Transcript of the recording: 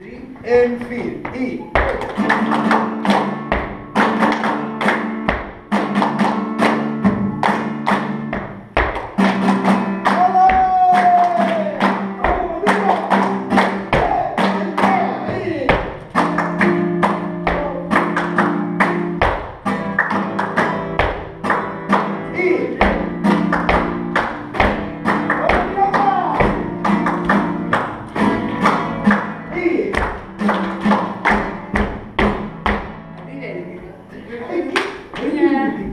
Drie en vier. I. Bữa nha